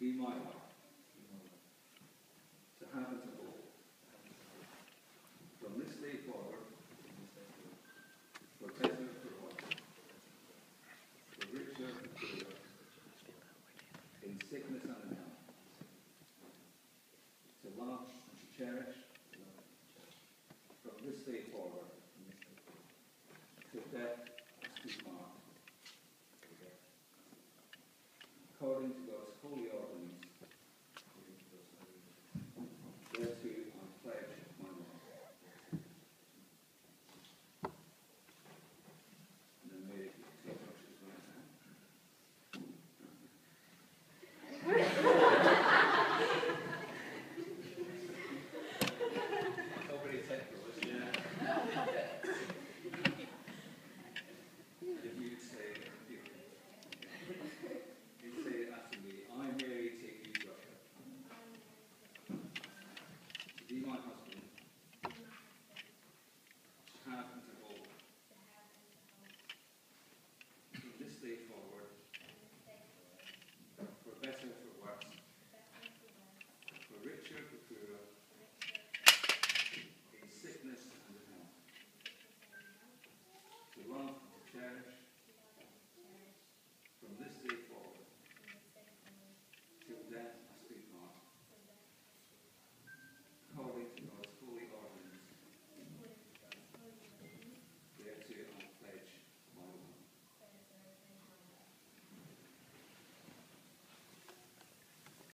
be my life, to have to all. From this day forward, for better for worse, For richer and poorer, in sickness and in health, to love and to cherish, Julio